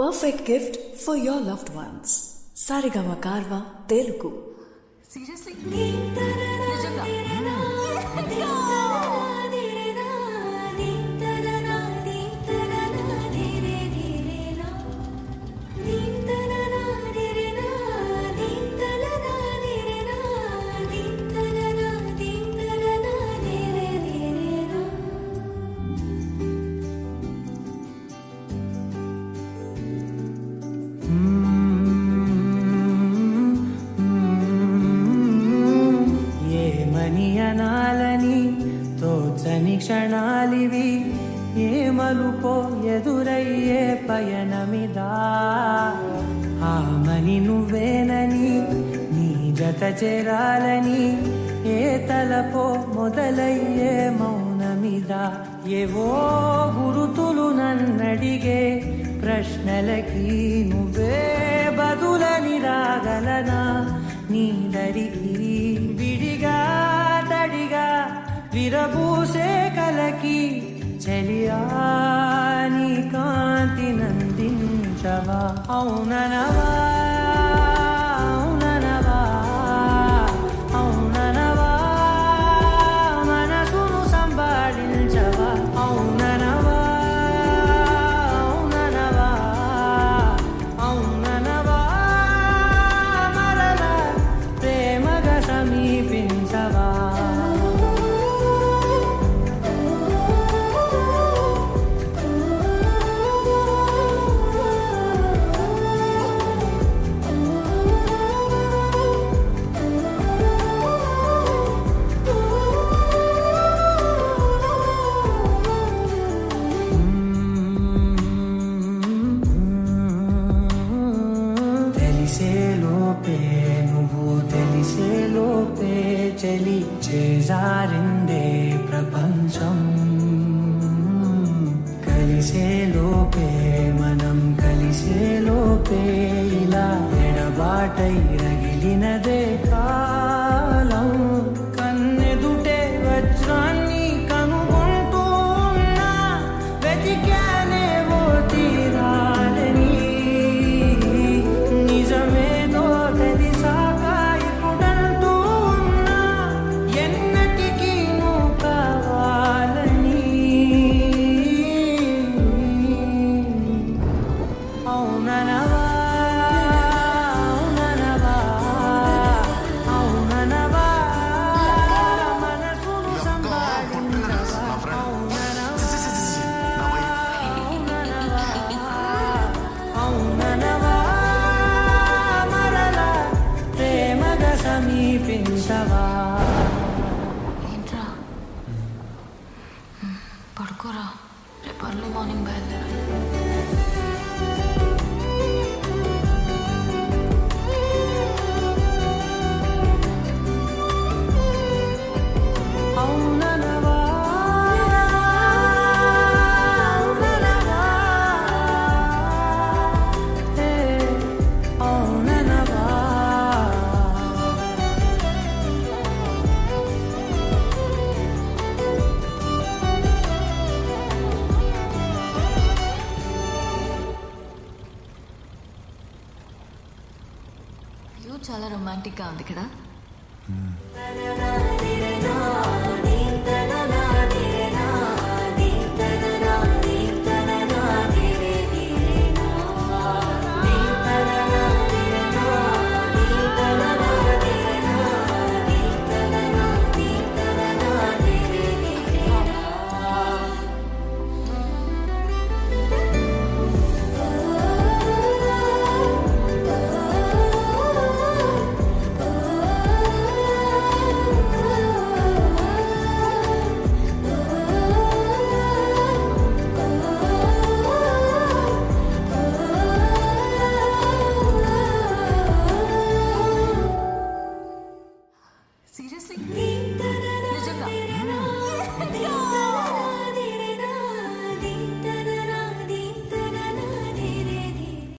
Perfect gift for your loved ones Saregama Carvaan Telugu. Seriously క్షణాలివి ఏ మలుపో ఎదురయ్యే పయనమిదా. ఆమని నువ్వేనని నీ జత చేరాలని ఏ తలపో మొదలయ్యే మౌనమిదా. ఏవో గురుతులు నన్నడిగే ప్రశ్నలకి నువ్వే బదులని రాగలనా? నీ దరికి విడిగా విరబూసే కలకి చెలియా కాంతి నందించవా? అవుననవా అవుననవా? తెలిసే లోపే చెలి చేజారిందే ప్రపంచం కలిసేలోపే మనం కలిసేలోపే ఇలా ఎడబాటై రగిలినదే కాలం కన్నెదుటే వజ్రాన్ని చాలా రొమాంటిక్గా ఉంది కదా? Hmm. 你的